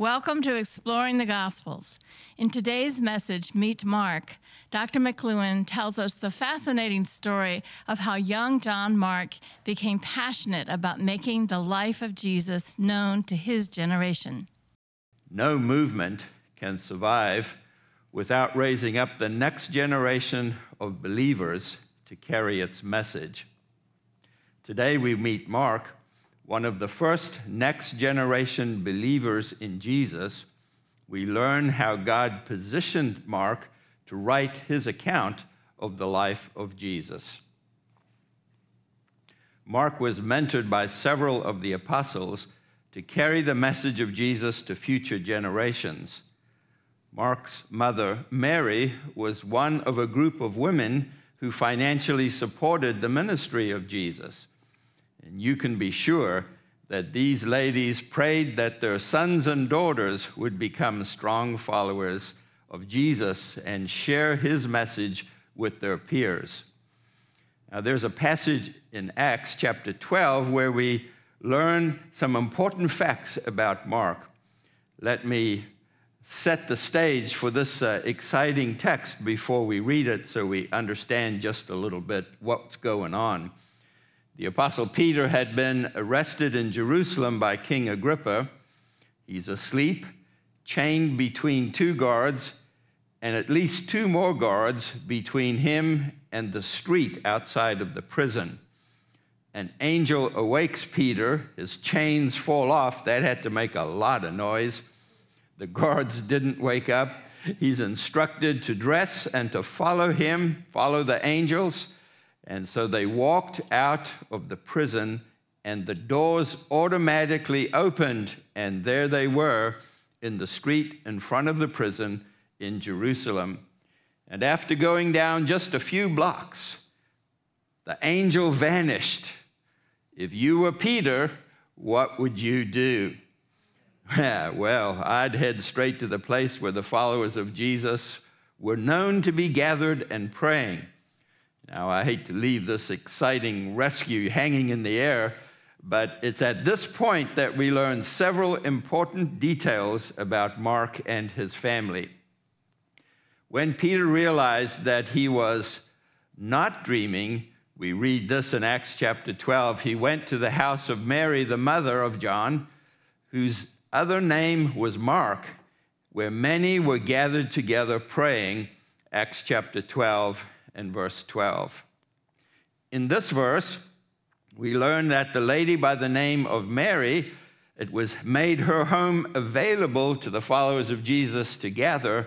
Welcome to Exploring the Gospels. In today's message, Meet Mark, Dr. McLewin tells us the fascinating story of how young John Mark became passionate about making the life of Jesus known to his generation. No movement can survive without raising up the next generation of believers to carry its message. Today we meet Mark one of the first next generation believers in Jesus, we learn how God positioned Mark to write his account of the life of Jesus. Mark was mentored by several of the apostles to carry the message of Jesus to future generations. Mark's mother, Mary, was one of a group of women who financially supported the ministry of Jesus. And you can be sure that these ladies prayed that their sons and daughters would become strong followers of Jesus and share his message with their peers. Now, there's a passage in Acts chapter 12 where we learn some important facts about Mark. Let me set the stage for this uh, exciting text before we read it so we understand just a little bit what's going on. The Apostle Peter had been arrested in Jerusalem by King Agrippa. He's asleep, chained between two guards, and at least two more guards between him and the street outside of the prison. An angel awakes Peter, his chains fall off. That had to make a lot of noise. The guards didn't wake up. He's instructed to dress and to follow him, follow the angels. And so they walked out of the prison, and the doors automatically opened, and there they were in the street in front of the prison in Jerusalem. And after going down just a few blocks, the angel vanished. If you were Peter, what would you do? well, I'd head straight to the place where the followers of Jesus were known to be gathered and praying. Now, I hate to leave this exciting rescue hanging in the air, but it's at this point that we learn several important details about Mark and his family. When Peter realized that he was not dreaming, we read this in Acts chapter 12. He went to the house of Mary, the mother of John, whose other name was Mark, where many were gathered together praying. Acts chapter 12 and verse 12. In this verse, we learn that the lady by the name of Mary, it was made her home available to the followers of Jesus to gather.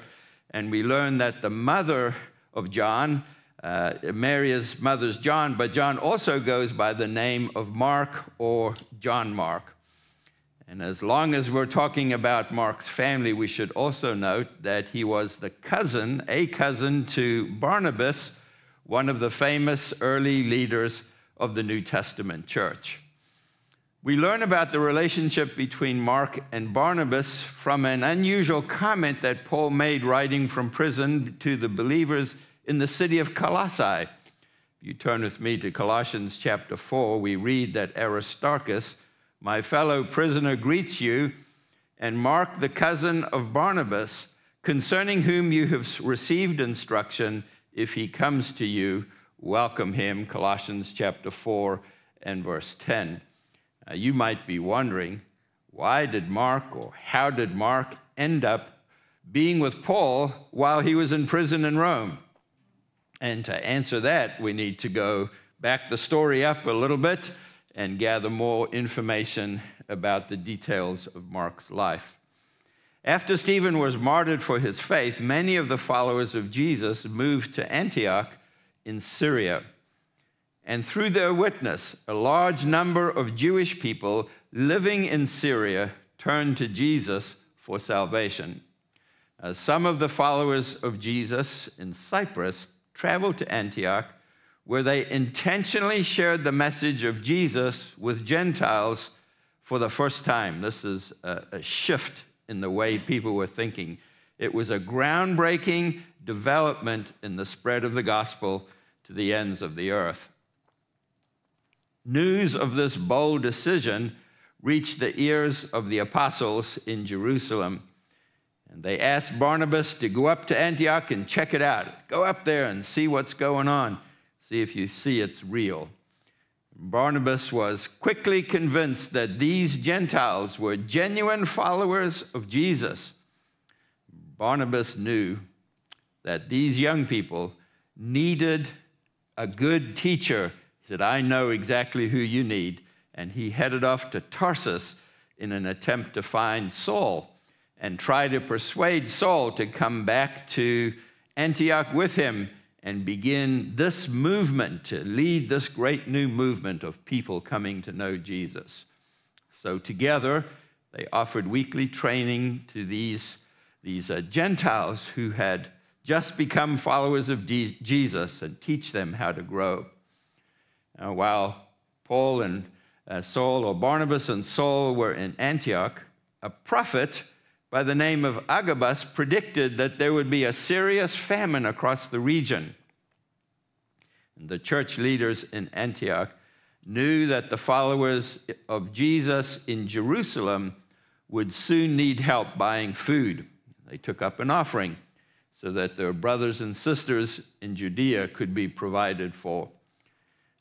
And we learn that the mother of John, uh, Mary's mother's John, but John also goes by the name of Mark or John Mark. And as long as we're talking about Mark's family, we should also note that he was the cousin, a cousin to Barnabas, one of the famous early leaders of the New Testament church. We learn about the relationship between Mark and Barnabas from an unusual comment that Paul made writing from prison to the believers in the city of Colossae. If you turn with me to Colossians chapter 4, we read that Aristarchus my fellow prisoner greets you, and Mark, the cousin of Barnabas, concerning whom you have received instruction. If he comes to you, welcome him. Colossians chapter 4 and verse 10. Now, you might be wondering, why did Mark or how did Mark end up being with Paul while he was in prison in Rome? And to answer that, we need to go back the story up a little bit and gather more information about the details of Mark's life. After Stephen was martyred for his faith, many of the followers of Jesus moved to Antioch in Syria. And through their witness, a large number of Jewish people living in Syria turned to Jesus for salvation. Uh, some of the followers of Jesus in Cyprus traveled to Antioch where they intentionally shared the message of Jesus with Gentiles for the first time. This is a, a, shift in the way people were thinking. It was a groundbreaking development in the spread of the gospel to the ends of the earth. News of this bold decision reached the ears of the apostles in Jerusalem. And they asked Barnabas to go up to Antioch and check it out. Go up there and see what's going on. See if you see it's real. Barnabas was quickly convinced that these Gentiles were genuine followers of Jesus. Barnabas knew that these young people needed a good teacher. He said, I know exactly who you need. And he headed off to Tarsus in an attempt to find Saul and try to persuade Saul to come back to Antioch with him and begin this movement, to lead this great new movement of people coming to know Jesus. So, together, they offered weekly training to these, these uh, Gentiles who had just become followers of Jesus and teach them how to grow. Now, while Paul and uh, Saul, or Barnabas and Saul, were in Antioch, a prophet by the name of Agabus predicted that there would be a serious famine across the region. And the church leaders in Antioch knew that the followers of Jesus in Jerusalem would soon need help buying food. They took up an offering so that their brothers and sisters in Judea could be provided for.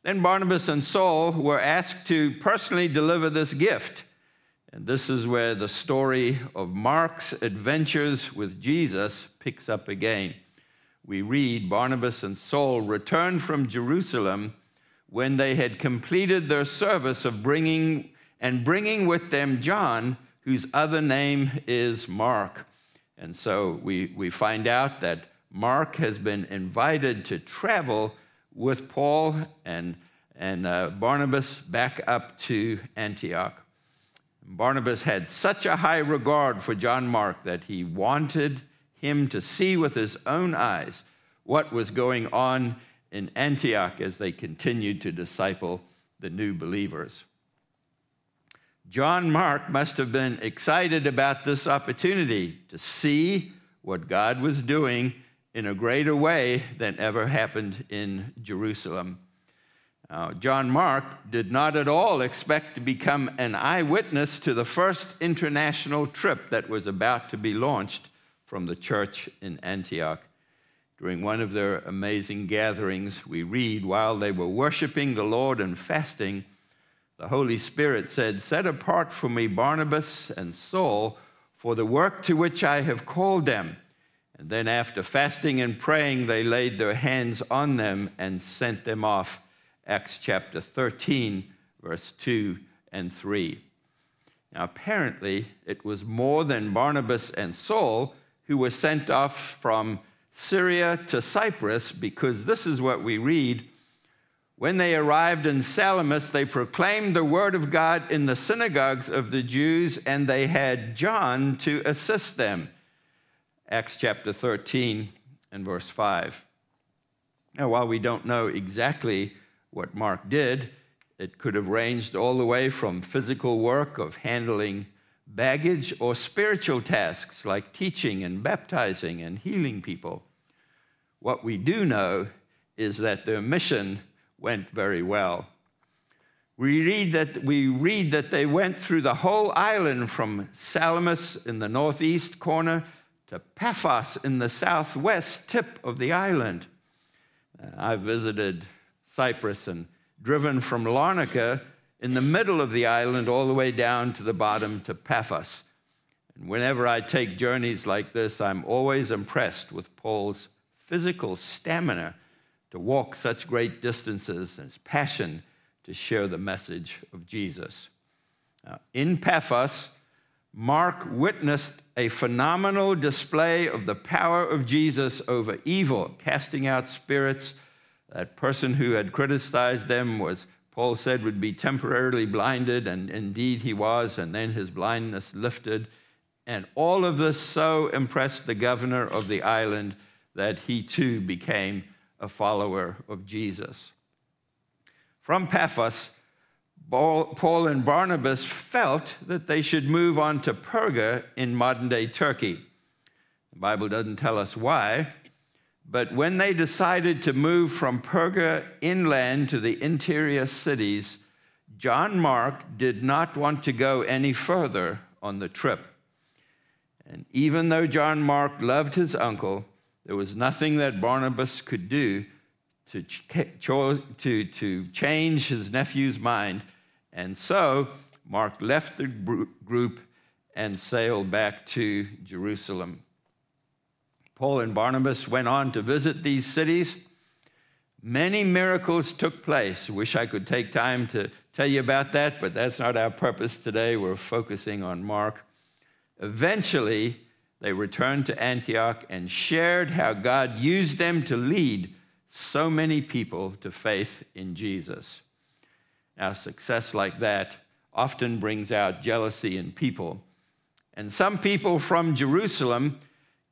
Then Barnabas and Saul were asked to personally deliver this gift. And this is where the story of Mark's adventures with Jesus picks up again. We read Barnabas and Saul returned from Jerusalem when they had completed their service of bringing and bringing with them John, whose other name is Mark. And so we, we find out that Mark has been invited to travel with Paul and, and uh, Barnabas back up to Antioch. Barnabas had such a high regard for John Mark that he wanted him to see with his own eyes what was going on in Antioch as they continued to disciple the new believers. John Mark must have been excited about this opportunity to see what God was doing in a greater way than ever happened in Jerusalem. Now, John Mark did not at all expect to become an eyewitness to the first international trip that was about to be launched from the church in Antioch. During one of their amazing gatherings, we read while they were worshiping the Lord and fasting, the Holy Spirit said, Set apart for me Barnabas and Saul for the work to which I have called them. And then, after fasting and praying, they laid their hands on them and sent them off. Acts chapter 13, verse 2 and 3. Now, apparently, it was more than Barnabas and Saul who were sent off from Syria to Cyprus, because this is what we read when they arrived in Salamis, they proclaimed the word of God in the synagogues of the Jews, and they had John to assist them. Acts chapter 13 and verse 5. Now, while we don't know exactly what Mark did, it could have ranged all the way from physical work of handling baggage or spiritual tasks like teaching and baptizing and healing people. What we do know is that their mission went very well. We read that, we read that they went through the whole island from Salamis in the northeast corner to Paphos in the southwest tip of the island. I visited Cyprus and driven from Larnaca in the middle of the island all the way down to the bottom to Paphos. And whenever I take journeys like this, I'm always impressed with Paul's physical stamina to walk such great distances and his passion to share the message of Jesus. Now, in Paphos, Mark witnessed a phenomenal display of the power of Jesus over evil, casting out spirits. That person who had criticized them was, Paul said, would be temporarily blinded, and indeed he was, and then his blindness lifted. And all of this so impressed the governor of the island that he too became a follower of Jesus. From Paphos, Paul and Barnabas felt that they should move on to Perga in modern day Turkey. The Bible doesn't tell us why, but when they decided to move from Perga inland to the interior cities, John Mark did not want to go any further on the trip. And even though John Mark loved his uncle, there was nothing that Barnabas could do to, to, to change his nephew's mind. And so Mark left the group and sailed back to Jerusalem. Paul and Barnabas went on to visit these cities. Many miracles took place. Wish I could take time to tell you about that, but that's not our purpose today. We're focusing on Mark. Eventually, they returned to Antioch and shared how God used them to lead so many people to faith in Jesus. Now, success like that often brings out jealousy in people. And some people from Jerusalem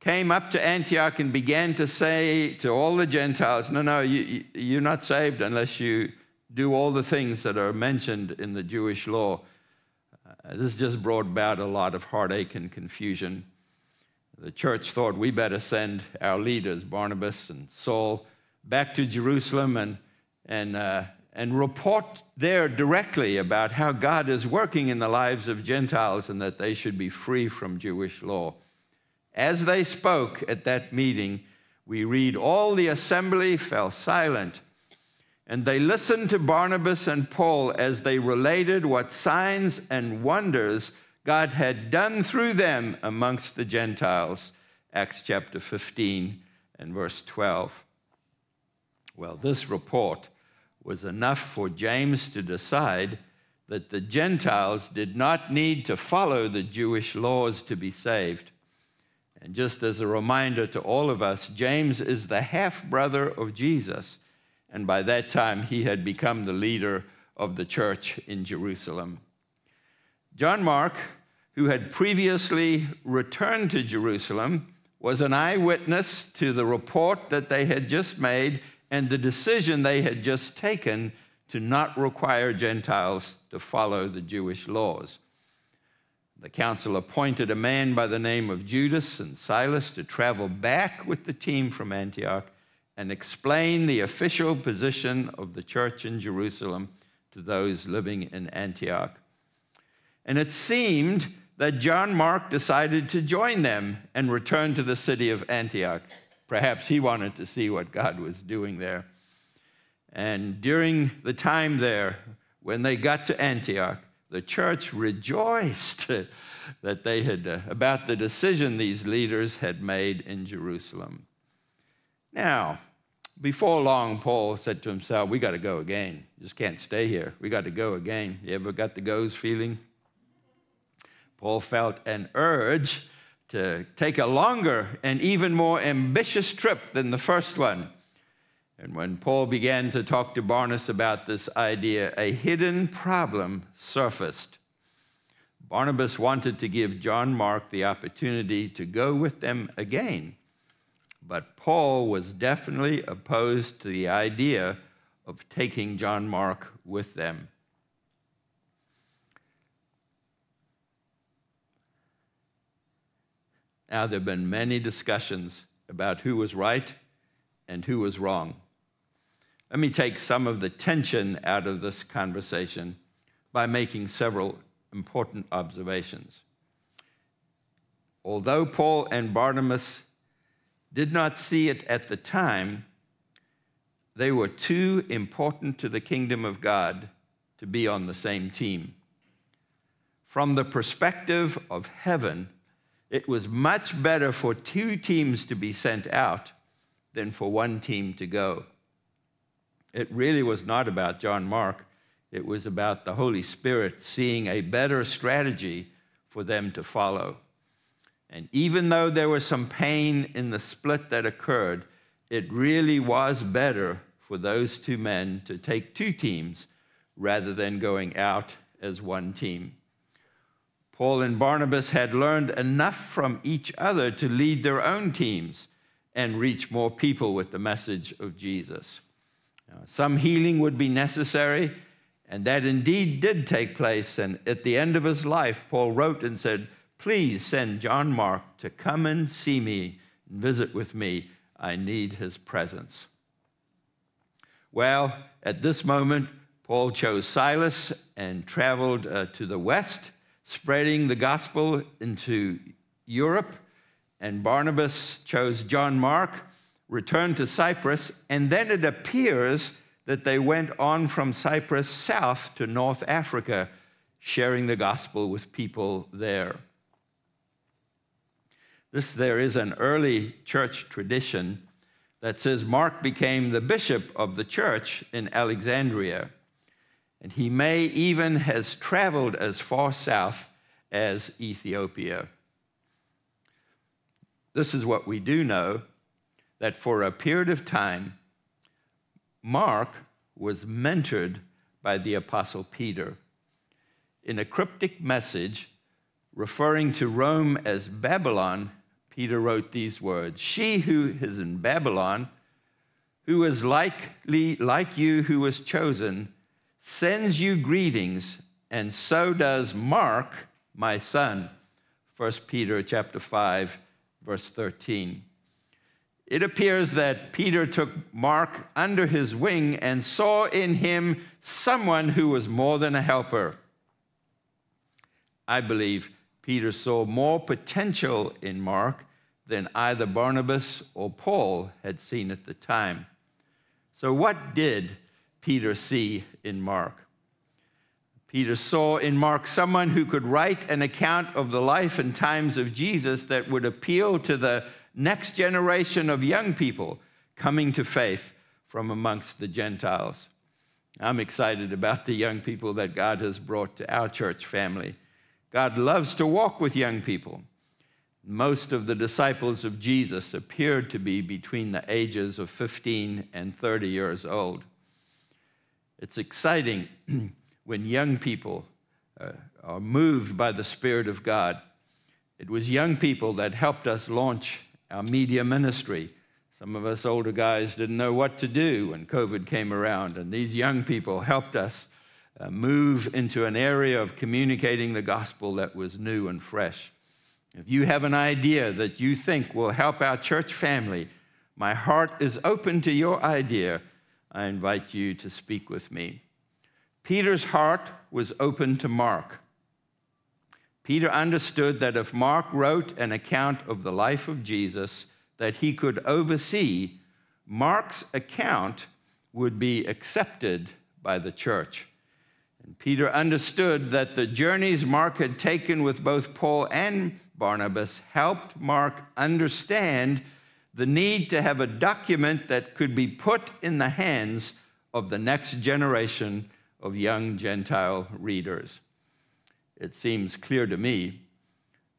came up to Antioch and began to say to all the Gentiles, No, no, you, you're not saved unless you do all the things that are mentioned in the Jewish law. Uh, this just brought about a lot of heartache and confusion. The church thought we better send our leaders, Barnabas and Saul, back to Jerusalem and, and, uh, and report there directly about how God is working in the lives of Gentiles and that they should be free from Jewish law. As they spoke at that meeting, we read, All the assembly fell silent and they listened to Barnabas and Paul as they related what signs and wonders God had done through them amongst the Gentiles. Acts chapter 15 and verse 12. Well, this report was enough for James to decide that the Gentiles did not need to follow the Jewish laws to be saved. And just as a reminder to all of us, James is the half brother of Jesus and by that time he had become the leader of the church in Jerusalem. John Mark, who had previously returned to Jerusalem, was an eyewitness to the report that they had just made and the decision they had just taken to not require Gentiles to follow the Jewish laws. The council appointed a man by the name of Judas and Silas to travel back with the team from Antioch and explain the official position of the church in Jerusalem to those living in Antioch. And it seemed that John Mark decided to join them and return to the city of Antioch. Perhaps he wanted to see what God was doing there. And during the time there, when they got to Antioch, the church rejoiced that they had uh, about the decision these leaders had made in Jerusalem. Now, before long, Paul said to himself, We got to go again. Just can't stay here. We got to go again. You ever got the goes feeling? Paul felt an urge to take a longer and even more ambitious trip than the first one. And when Paul began to talk to Barnabas about this idea, a hidden problem surfaced. Barnabas wanted to give John Mark the opportunity to go with them again but Paul was definitely opposed to the idea of taking John Mark with them. Now, there have been many discussions about who was right and who was wrong. Let me take some of the tension out of this conversation by making several important observations. Although Paul and Barnabas did not see it at the time, they were too important to the kingdom of God to be on the same team. From the perspective of heaven, it was much better for two teams to be sent out than for one team to go. It really was not about John Mark, it was about the Holy Spirit seeing a better strategy for them to follow. And even though there was some pain in the split that occurred, it really was better for those two men to take two teams rather than going out as one team. Paul and Barnabas had learned enough from each other to lead their own teams and reach more people with the message of Jesus. Some healing would be necessary, and that indeed did take place. And at the end of his life, Paul wrote and said, Please send John Mark to come and see me and visit with me. I need his presence. Well, at this moment, Paul chose Silas and traveled uh, to the west, spreading the gospel into Europe. And Barnabas chose John Mark, returned to Cyprus, and then it appears that they went on from Cyprus south to North Africa, sharing the gospel with people there. This, there is an early church tradition that says Mark became the bishop of the church in Alexandria. And he may even has traveled as far south as Ethiopia. This is what we do know that for a period of time, Mark was mentored by the Apostle Peter. In a cryptic message referring to Rome as Babylon, Peter wrote these words She who is in Babylon, who is likely like you who was chosen, sends you greetings, and so does Mark, my son. 1 Peter chapter 5, verse 13. It appears that Peter took Mark under his wing and saw in him someone who was more than a helper. I believe Peter saw more potential in Mark than either Barnabas or Paul had seen at the time. So, what did Peter see in Mark? Peter saw in Mark someone who could write an account of the life and times of Jesus that would appeal to the next generation of young people coming to faith from amongst the Gentiles. I'm excited about the young people that God has brought to our church family. God loves to walk with young people. Most of the disciples of Jesus appeared to be between the ages of 15 and 30 years old. It's exciting when young people uh, are moved by the Spirit of God. It was young people that helped us launch our media ministry. Some of us older guys didn't know what to do when COVID came around, and these young people helped us uh, move into an area of communicating the gospel that was new and fresh. If you have an idea that you think will help our church family, my heart is open to your idea. I invite you to speak with me. Peter's heart was open to Mark. Peter understood that if Mark wrote an account of the life of Jesus that he could oversee, Mark's account would be accepted by the church. And Peter understood that the journeys Mark had taken with both Paul and Barnabas helped Mark understand the need to have a document that could be put in the hands of the next generation of young Gentile readers. It seems clear to me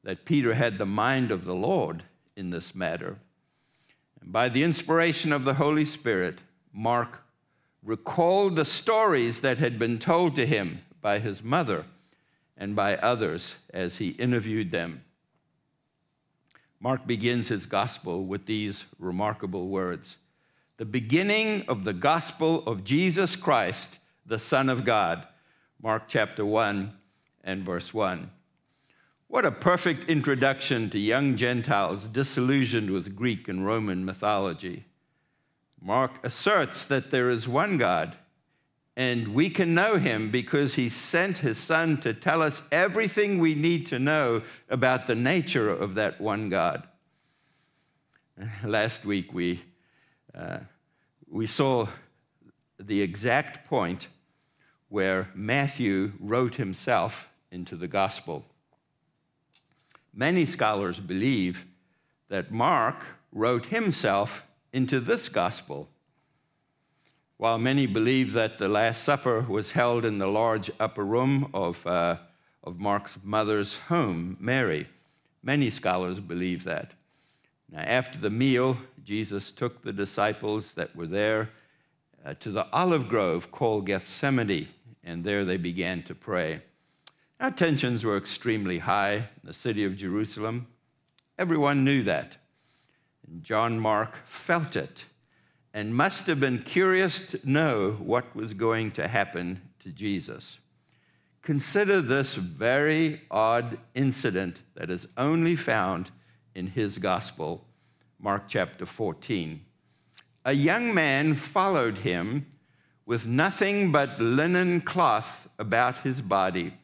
that Peter had the mind of the Lord in this matter. And by the inspiration of the Holy Spirit, Mark recalled the stories that had been told to him by his mother and by others as he interviewed them. Mark begins his gospel with these remarkable words The beginning of the gospel of Jesus Christ, the Son of God. Mark chapter 1 and verse 1. What a perfect introduction to young Gentiles disillusioned with Greek and Roman mythology. Mark asserts that there is one God, and we can know him because he sent his son to tell us everything we need to know about the nature of that one God. Last week, we, uh, we saw the exact point where Matthew wrote himself into the gospel. Many scholars believe that Mark wrote himself into this gospel. While many believe that the Last Supper was held in the large upper room of, uh, of Mark's mother's home, Mary, many scholars believe that. Now, after the meal, Jesus took the disciples that were there uh, to the olive grove called Gethsemane, and there they began to pray. Our tensions were extremely high in the city of Jerusalem. Everyone knew that. And John Mark felt it and must have been curious to know what was going to happen to Jesus. Consider this very odd incident that is only found in his gospel, Mark chapter 14. A young man followed him with nothing but linen cloth about his body.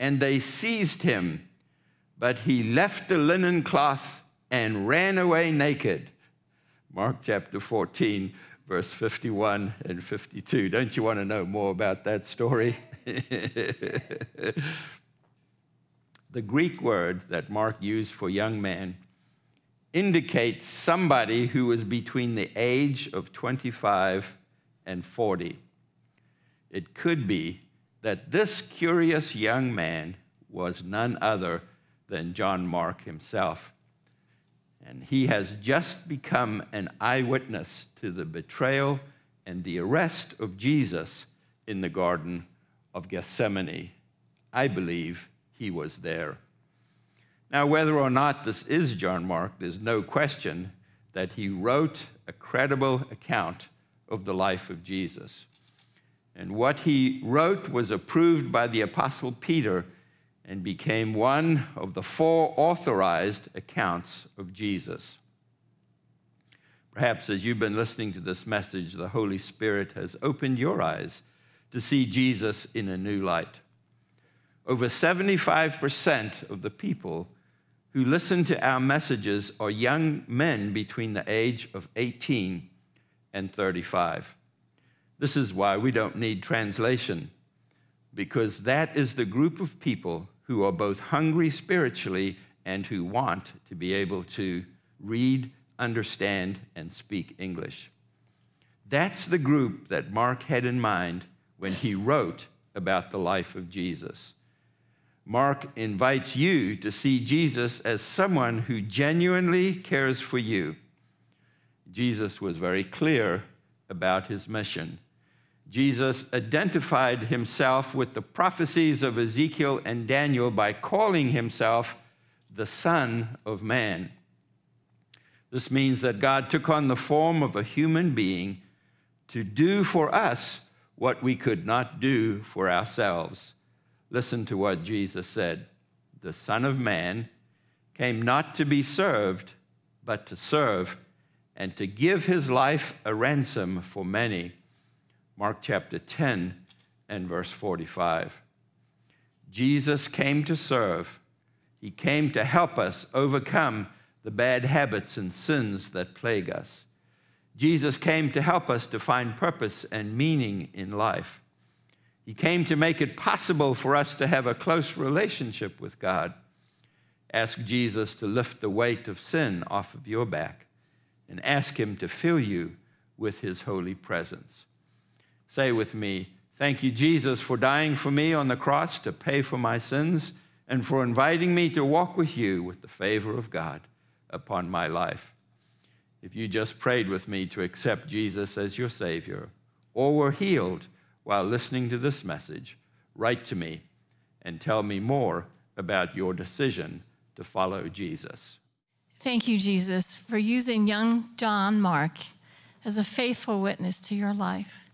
And they seized him, but he left the linen cloth and ran away naked. Mark chapter 14, verse 51 and 52. Don't you want to know more about that story? the Greek word that Mark used for young man indicates somebody who was between the age of 25 and 40. It could be that this curious young man was none other than John Mark himself. And he has just become an eyewitness to the betrayal and the arrest of Jesus in the Garden of Gethsemane. I believe he was there. Now, whether or not this is John Mark, there's no question that he wrote a credible account of the life of Jesus. And what he wrote was approved by the Apostle Peter and became one of the four authorized accounts of Jesus. Perhaps as you've been listening to this message, the Holy Spirit has opened your eyes to see Jesus in a new light. Over 75% of the people who listen to our messages are young men between the age of 18 and 35. This is why we don't need translation, because that is the group of people who are both hungry spiritually and who want to be able to read, understand, and speak English. That's the group that Mark had in mind when he wrote about the life of Jesus. Mark invites you to see Jesus as someone who genuinely cares for you. Jesus was very clear about his mission. Jesus identified himself with the prophecies of Ezekiel and Daniel by calling himself the Son of Man. This means that God took on the form of a human being to do for us what we could not do for ourselves. Listen to what Jesus said The Son of Man came not to be served, but to serve, and to give his life a ransom for many. Mark chapter 10 and verse 45. Jesus came to serve, he came to help us overcome the bad habits and sins that plague us. Jesus came to help us to find purpose and meaning in life. He came to make it possible for us to have a close relationship with God. Ask Jesus to lift the weight of sin off of your back and ask Him to fill you with His holy presence. Say with me, Thank you, Jesus, for dying for me on the cross to pay for my sins and for inviting me to walk with you with the favor of God upon my life. If you just prayed with me to accept Jesus as your Savior or were healed, while listening to this message, write to me and tell me more about your decision to follow Jesus. Thank you, Jesus, for using young John Mark as a faithful witness to your life.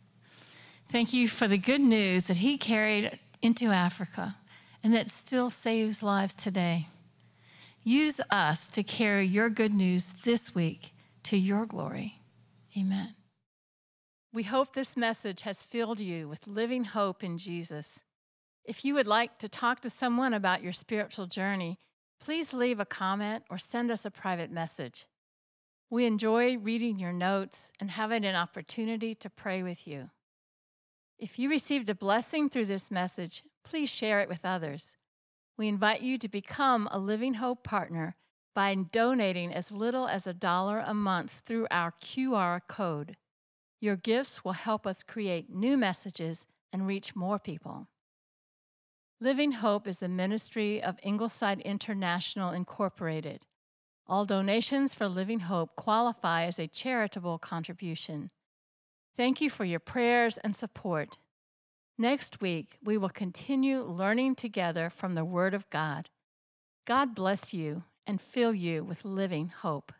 Thank you for the good news that he carried into Africa and that still saves lives today. Use us to carry your good news this week to your glory. Amen. We hope this message has filled you with living hope in Jesus. If you would like to talk to someone about your spiritual journey, please leave a comment or send us a private message. We enjoy reading your notes and having an opportunity to pray with you. If you received a blessing through this message, please share it with others. We invite you to become a Living Hope partner by donating as little as a dollar a month through our QR code. Your gifts will help us create new messages and reach more people. Living Hope is a ministry of Ingleside International Incorporated. All donations for Living Hope qualify as a charitable contribution. Thank you for your prayers and support. Next week, we will continue learning together from the Word of God. God bless you and fill you with living hope.